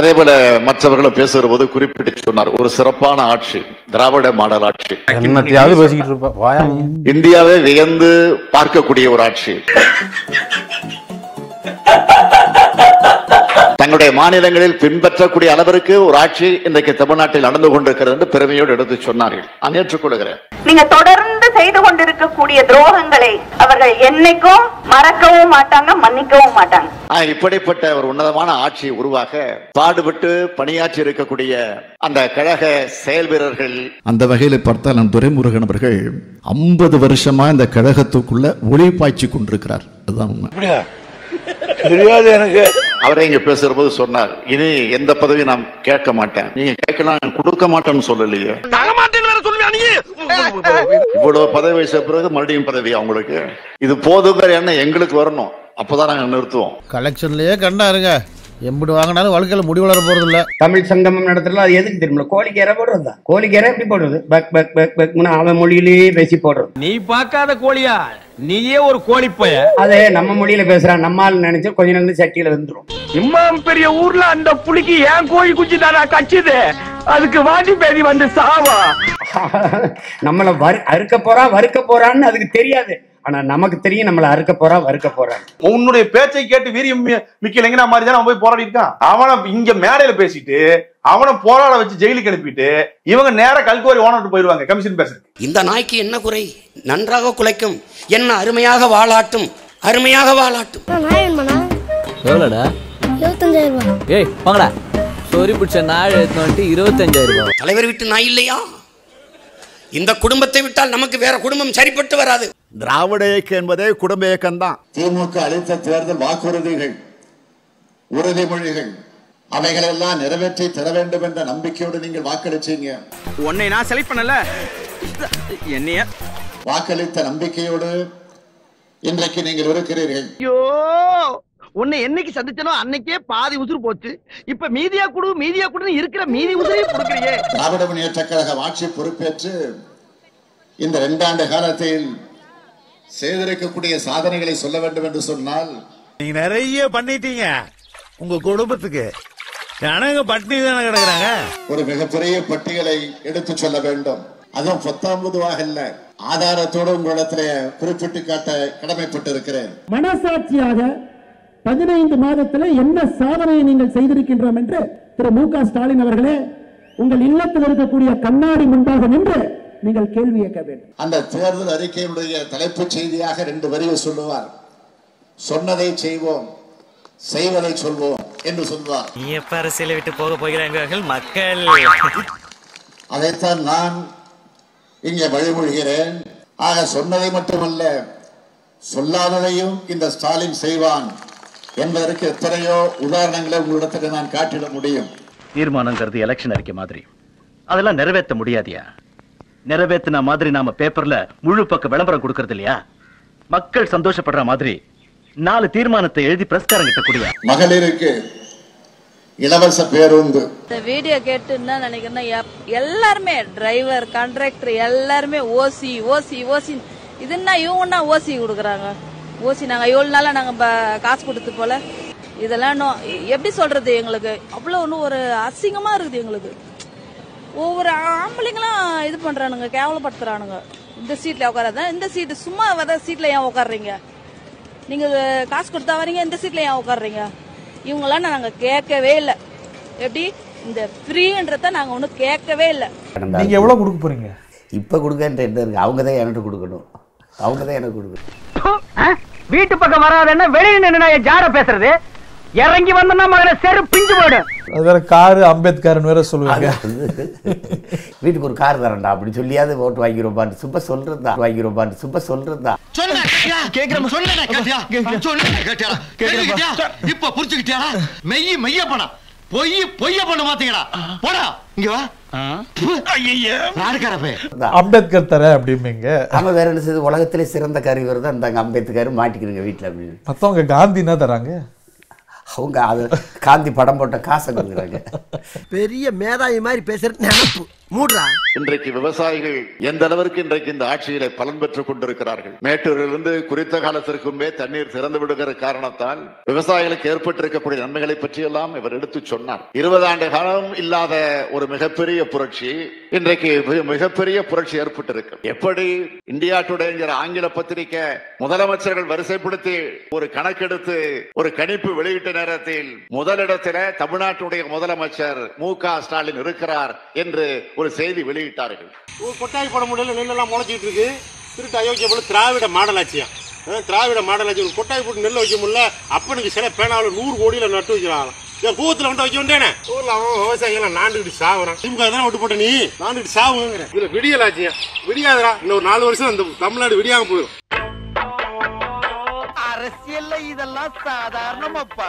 அதே போல மற்றவர்களும் பேசுகிற போது குறிப்பிட்டு சொன்னார் ஒரு சிறப்பான ஆட்சி திராவிட மாடல் ஆட்சி. இந்தியாவை வியந்து பார்க்கக்கூடிய ஒரு ஆட்சி. மாநிலங்களில் பின்பற்றக்கூடிய அளவிற்கு ஒரு ஆட்சி இன்றைக்கு தமிழ்நாட்டில் நடந்து கொண்டிருக்கிறது என்று பெருமையோடு எடுத்து சொன்னார்கள். நான் ஏற்றுக்கொள்கிறேன். நீங்க தொடர்ந்து செய்து கொண்டிருக்கக்கூடிய துரோகங்களை அவர்கள் என்னைக்கும் மறக்கவும் மாட்டாங்க மன்னிக்கவும் மாட்டாங்க. இப்படிப்பட்ட ஒரு உன்னதமான ஆட்சி உருவாக பாடுபட்டு பணியாற்றி இருக்கக்கூடிய அந்த கழக செயல் வீரர்கள் அந்த வகையில் பார்த்தால் நம் துரைமுருகன் அவர்கள் ஐம்பது வருஷமா இந்த கழகத்துக்குள்ள ஒளி பாய்ச்சி கொண்டிருக்கிறார். அதுதான் உண்மை. தெரியாது எனக்கு. அவரே இங்க பேசுற போது சொன்னார் இனி எந்த பதவியும் நான் கேட்க மாட்டேன். நீங்க கேட்கலாம் கொடுக்க மாட்டேன்னு சொல்லலையே. இவ்வளவு பதவி வச்ச பிறகு மறுபடியும் பதவி அவங்களுக்கு. இது போதுங்கிற எண்ணம் எங்களுக்கு வரணும். அப்பதான் நாங்க நிறுத்துவோம். கலெக்ஷன்லயே கண்டாருங்க. எம்பிடு வாங்கினாலும் வாழ்க்கையில முடி வளர போறது இல்ல தமிழ் சங்கமம் நடத்துறதுல அது எதுக்கு தெரியுமா கோழிக்கீரை போடுறது தான். கோழிக்கீரை எப்படி போடுறது? பக் பக் பக் பக்னு அவன் மொழியிலேயே பேசி போடுறது. நீ பார்க்காத கோழியா? நீயே ஒரு கோழிப்பைய. அது நம்ம மொழியில பேசுறான் நம்மால் நினைச்சு கொஞ்ச நேரம் சட்டியில வந்துரும். இம்மாம் பெரிய ஊர்ல அந்த புலிக்கு ஏன் கோழி குஞ்சு தானா கச்சுது? அதுக்கு வாடி பேதி வந்து சாவா? நம்மள வறு அறுக்க போறா வறுக்க போறான்னு அதுக்கு தெரியாது. ஆனா நமக்கு தெரியும் நம்மள அறுக்க போறா வறுக்க போறான்னு. உன்னுடைய பேச்சை கேட்டு வீரியம் மிக்க இளைஞனா மாதிரி தான் அவன் போய் போராடி இருக்கான் அவனை இங்க மேடையில பேசிட்டு அவனை போராட வச்சு ஜெயிலுக்கு அனுப்பிட்டு இவங்க நேரா கல்குவாரி ஓனர்ட்டு போயிருவாங்க கமிஷன் பேசுறதுக்கு. இந்த நாய்க்கு என்ன குறை? நன்றாக குலைக்கும். என்ன அருமையாக வாழாட்டும்? அருமையாக வாழாட்டும். எவ்வளோடா இருபத்தஞ்சாயிரம் ரூபாய் ஏய் வாங்கடா. சொறி பிடிச்ச நாள் எடுத்து வந்துட்டு இருபத்தஞ்சாயிரம் ரூபாய் தலைவர் வீட்டு நாய் இல்லையா? இந்த குடும்பத்தை விட்டால் நமக்கு வேற குடும்பம் சரிப்பட்டு வராது. திராவிட இயக்கம் என்பதே குடும்ப இயக்கம் தான். திமுக அளித்த தேர்தல் வாக்குறுதிகள் உறுதிமொழிகள் அவைகளெல்லாம் நிறைவேற்றி தர வேண்டும் என்ற நம்பிக்கையோடு நீங்கள் வாக்களிச்சீங்க. உன்னை நான் செலக்ட் பண்ணல. என்னைய? வாக்களித்த நம்பிக்கையோடு இன்றைக்கு நீங்கள் இருக்கிறீர்கள். ஐயோ உன்னை என்னைக்கு சந்திச்சனோ அன்னைக்கே பாதி உசுறு போச்சு. இப்ப மீதியா குடு மீதியா குடுன்னு இருக்கிற மீதி உசுரையும் கொடுக்குறியே திராவிட முன்னேற்ற கழகம் ஆட்சி பொறுப்பேற்று இந்த இரண்டாண்டு காலத்தில் செய்திருக்கக்கூடிய சாதனைகளை சொல்ல வேண்டும் என்று சொன்னால் நீங்க நிறைய பண்ணிட்டீங்க. உங்க குடும்பத்துக்கு. ஜனங்க பட்டினி தானே கிடக்குறாங்க? ஒரு மிகப்பெரிய பட்டியலை எடுத்து சொல்ல வேண்டும். அதுவும் பத்தாம் பொதுவாக இல்ல. ஆதாரத்தோடு உங்களிடத்திலே குறிப்பிட்டு காட்ட கடமைப்பட்டிருக்கிறேன். மனசாட்சியாக பதினைந்து மாதத்துல என்ன சாதனையை நீங்கள் செய்திருக்கின்றோம் என்று திரு மு க ஸ்டாலின் அவர்களே உங்கள் இல்லத்தில் இருக்கக்கூடிய கண்ணாடி முன்பாக நின்று நீங்கள் கேள்வி கேட்க வேண்டும். அந்த தேர்தல் அறிக்கையினுடைய தலைப்புச் செய்தியாக ரெண்டு வரியை சொல்லுவார். சொன்னதை செய்வோம் செய்வதை சொல்வோம் என்று சொல்வார். நீ எப்ப அரசியலை விட்டு போக போகிறார்கள் மக்கள். அதைத்தான் நான் இங்கே வழிமொழிகிறேன். ஆக சொன்னதை மட்டுமல்ல சொல்லாததையும் இந்த ஸ்டாலின் செய்வான் என்பதற்கு எத்தனையோ உதாரணங்களை உங்களிடத்தில் நான் காட்டிட முடியும். தீர்மானங்கிறது எலெக்ஷன் அறிக்கை மாதிரி. அதெல்லாம் நிறைவேற்ற முடியாதியா? நிறைவேத்தின மாதிரி நாம பேப்பர்ல முழு பக்க விளம்பரம் கொடுக்கறது இல்லையா? மக்கள் சந்தோஷப்படுற மாதிரி நாலு தீர்மானத்தை எழுதி பிரஸ்காரங்கிட்ட கூடிய. மகளிருக்கு இலவச பேருந்து. இந்த வீடியோ கேட்டு என்ன நினைக்கிறேன்னா எல்லாருமே டிரைவர் கண்ட்ராக்டர் எல்லாருமே ஓசி ஓசி ஓசி இது என்ன இவங்கன்னா ஓசி கொடுக்குறாங்க? ஓசி நாங்க இவ்வளவு நாளா நாங்க காசு கொடுத்து போல? இதெல்லாம் எப்படி சொல்றது எங்களுக்கு? அவ்வளவு ஒன்றும் ஒரு அசிங்கமா இருக்குது எங்களுக்கு. ஒவ்வொரு ஆம்பளைங்களும் இது பண்றானுங்க கேவலப்படுத்துறானுங்க. இந்த சீட்ல உட்காராத இந்த சீட்டு சும்மா வர சீட்ல ஏன் உட்காடுறீங்க நீங்க காசு கொடுத்தா வரீங்க இந்த சீட்ல ஏன் உட்காடுறீங்க இவங்கெல்லாம் நாங்க கேட்கவே இல்லை. எப்படி? இந்த ஃப்ரீன்றத நாங்க ஒன்றும் கேட்கவே இல்லை. நீங்க எவ்வளவு கொடுக்க போறீங்க? இப்ப கொடுக்கன்ற என்ன இருக்கு? அவங்க தான் எனக்கு கொடுக்கணும். அவங்க தான் எனக்கு கொடுக்கணும். வீட்டு பக்கம் வராதுன்னா வெளியில நின்று நான் ஜார பேசுறது? இறங்கி வந்தனா மகன செரு பிஞ்சு போயிடும் அது வேற காரு அம்பேத்கர்னு வேற சொல்லுவாங்க. வீட்டுக்கு ஒரு கார் தரேன்டா அப்படி சொல்லியாவது ஓட்டு வாங்கிருப்பான்னு சும்மா சொல்றது தான் வாங்கிருப்பான்னு சும்மா சொல்றது தான் இப்ப புரிச்சுக்கிட்டியா மெய்ய மெய்ய பண்ணா பொய் பொய்ய பண்ண மாத்தீங்கடா போடா இங்க வா. அம்பேத்கர் தர அப்படிம்பீங்க. நம்ம வேற என்ன செய்யுது உலகத்திலே சிறந்த கருவிவர் தான் இந்தாங்க அம்பேத்கர் மாட்டிக்கிறீங்க வீட்டில் அப்படின்னு. மத்தவங்க காந்தினா தராங்க. அவங்க அது காந்தி படம் போட்ட காசை கொடுக்குறாங்க. பெரிய மேதாவி மாதிரி பேசுறது நினப்பு. மூடுறா. இன்றைக்கு விவசாயிகள் எந்த அளவிற்கு இன்றைக்கு இந்த ஆட்சியிலே பலன் பெற்றுக் கொண்டிருக்கிறார்கள்? மேட்டூரிலிருந்து குறித்த காலத்திற்குமே தண்ணீர் திறந்து விடுகிற காரணத்தால் விவசாயிகளுக்கு ஏற்பட்டிருக்கக்கூடிய நன்மைகளை பற்றியெல்லாம் இவர் எடுத்து சொன்னார். இருபது ஆண்டு காலம் இல்லாத ஒரு மிகப்பெரிய புரட்சி இன்றைக்கு மிக- மிகப்பெரிய புரட்சி ஏற்பட்டிருக்கு எப்படி இந்தியா டுடேங்கிற ஆங்கில பத்திரிகை முதலமைச்சர்கள் வரிசைப்படுத்தி ஒரு கணக்கெடுத்து ஒரு கணிப்பு வெளியிட்ட நேரத்தில் முதலிடத்தில தமிழ்நாட்டுடைய முதலமைச்சர் மு க ஸ்டாலின் இருக்கிறார் என்று ஒரு செய்தி வெளியிட்டார்கள். கொட்டாய் போட முடியல நெல்லெல்லாம் முளைச்சிட்டு இருக்கு. திருட்டு அயோக்கிய போல திராவிட மாடலாட்சியம் திராவிட மாடலாட்சி ஒரு கொட்டாய் போட்டு நெல் வைக்க முடியல. அப்பனுக்கு சில பேனாவில் நூறு கோடியில நட்டு வைக்கிறாங்க என் கூத்துல வந்து வைக்க வேண்டியானே ஊர்ல அவன் விவசாயிகள் நாண்டுகிட்டு சாவுறான். திமுக தானே விட்டு போட்ட நீ? நாண்டுகிட்டு சாவுங்கிற இதுல விடியலாச்சியா விடியாதரா விடியாதுடா. இன்னும் நாலு வருஷம் அந்த தமிழ்நாடு விடியாம போயிடும். இதெல்லாம் சாதாரணமாப்பா